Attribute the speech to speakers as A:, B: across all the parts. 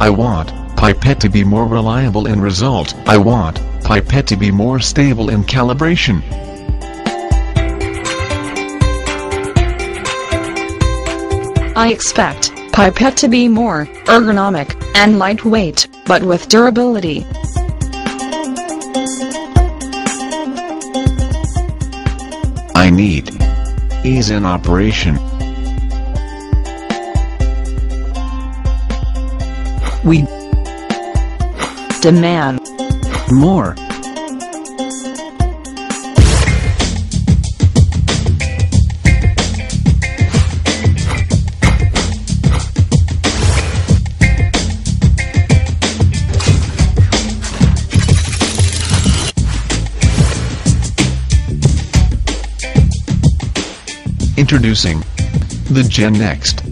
A: I want pipette to be more reliable in result. I want pipette to be more stable in calibration.
B: I expect pipette to be more ergonomic and lightweight, but with durability.
A: I need ease in operation.
B: We demand
A: More. Introducing the Gen Next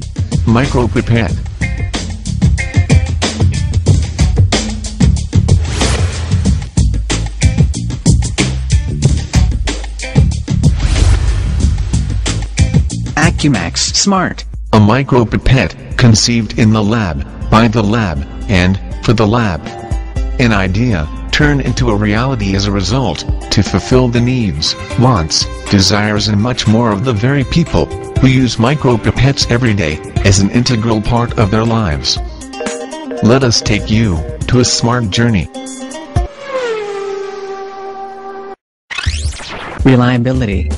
A: Micro Pipette.
C: Accumax Smart.
A: A micro pipette, conceived in the lab, by the lab, and, for the lab. An idea, turned into a reality as a result, to fulfill the needs, wants, desires and much more of the very people, who use micro pipettes every day, as an integral part of their lives. Let us take you, to a smart journey.
C: Reliability.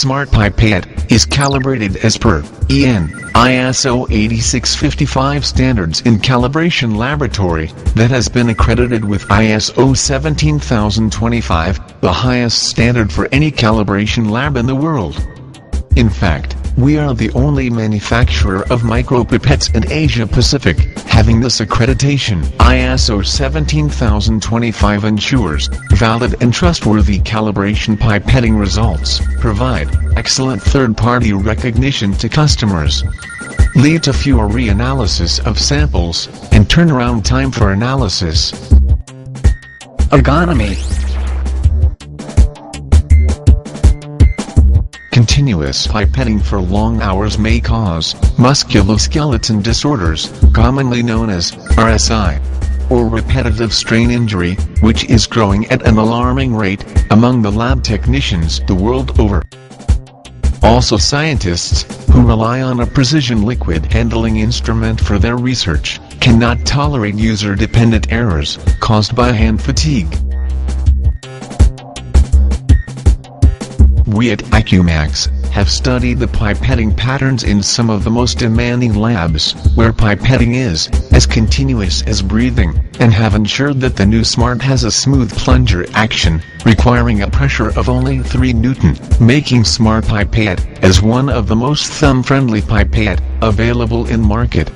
A: Smart Pipette is calibrated as per EN ISO 8655 standards in calibration laboratory that has been accredited with ISO 17025, the highest standard for any calibration lab in the world. In fact, we are the only manufacturer of micropipettes in Asia Pacific, having this accreditation. ISO 17025 ensures valid and trustworthy calibration pipetting results, provide excellent third-party recognition to customers, lead to fewer reanalysis of samples, and turnaround time for analysis.
C: Ergonomy.
A: Continuous pipetting for long hours may cause musculoskeletal disorders, commonly known as RSI, or repetitive strain injury, which is growing at an alarming rate among the lab technicians the world over. Also scientists, who rely on a precision liquid handling instrument for their research, cannot tolerate user-dependent errors caused by hand fatigue. We at Accumax have studied the pipetting patterns in some of the most demanding labs, where pipetting is as continuous as breathing, and have ensured that the new Smart has a smooth plunger action, requiring a pressure of only 3 Newton, making Smart Pipette as one of the most thumb-friendly pipette available in market.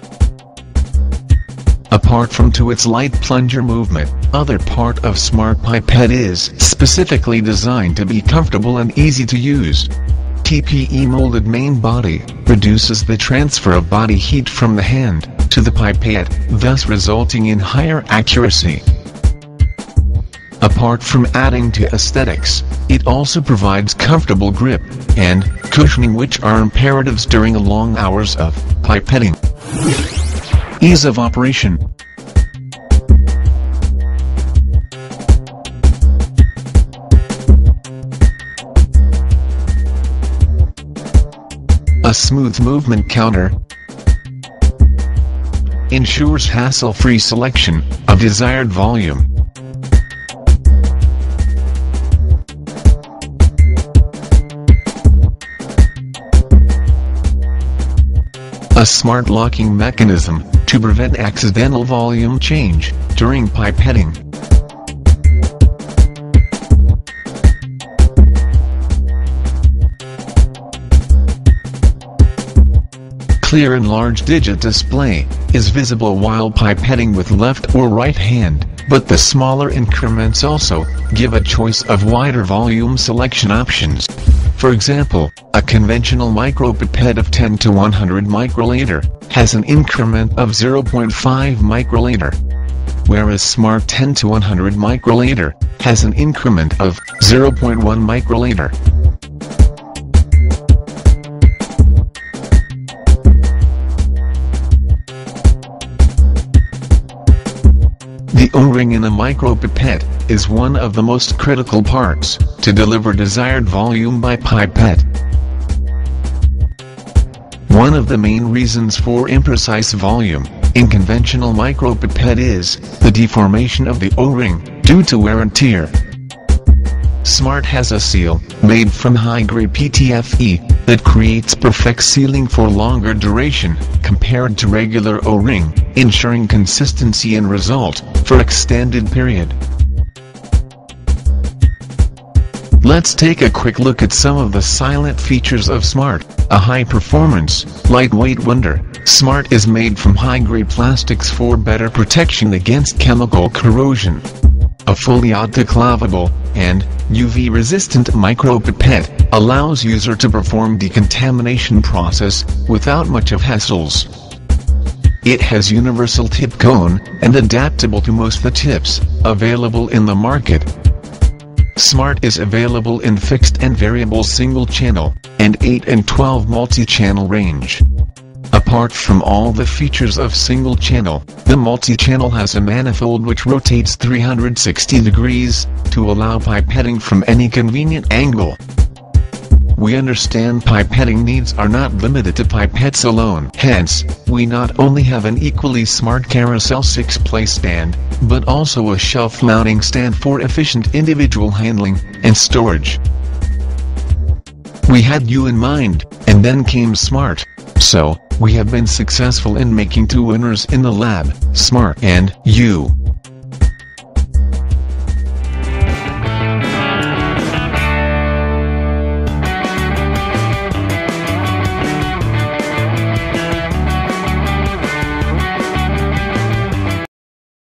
A: Apart from to its light plunger movement, other part of Smart Pipette is specifically designed to be comfortable and easy to use. TPE molded main body reduces the transfer of body heat from the hand to the pipette, thus resulting in higher accuracy. Apart from adding to aesthetics, it also provides comfortable grip and cushioning which are imperatives during long hours of pipetting. Ease of operation. A smooth movement counter ensures hassle-free selection of desired volume. A smart locking mechanism to prevent accidental volume change during pipetting. Clear and large digit display is visible while pipetting with left or right hand, but the smaller increments also give a choice of wider volume selection options. For example, a conventional micropipette of 10 to 100 microliter has an increment of 0.5 microliter. whereas Smart 10 to 100 microliter has an increment of 0.1 microliter. The O-ring in a micropipette is one of the most critical parts to deliver desired volume by pipette. One of the main reasons for imprecise volume in conventional micropipette is the deformation of the O-ring due to wear and tear. Smart has a seal made from high-grade PTFE that creates perfect sealing for longer duration compared to regular O-ring, ensuring consistency and result for extended period. Let's take a quick look at some of the silent features of Smart, a high-performance, lightweight wonder. Smart is made from high-grade plastics for better protection against chemical corrosion. A fully autoclavable and UV-resistant micropipette allows user to perform decontamination process without much of hassles. It has universal tip cone and adaptable to most the tips available in the market. Smart is available in fixed and variable single channel and 8 and 12 multi-channel range. Apart from all the features of single channel, the multi-channel has a manifold which rotates 360 degrees, to allow pipetting from any convenient angle. We understand pipetting needs are not limited to pipettes alone. Hence, we not only have an equally smart carousel 6-place stand, but also a shelf-mounting stand for efficient individual handling and storage. We had you in mind, and then came Smart. So, we have been successful in making two winners in the lab, Smart and you.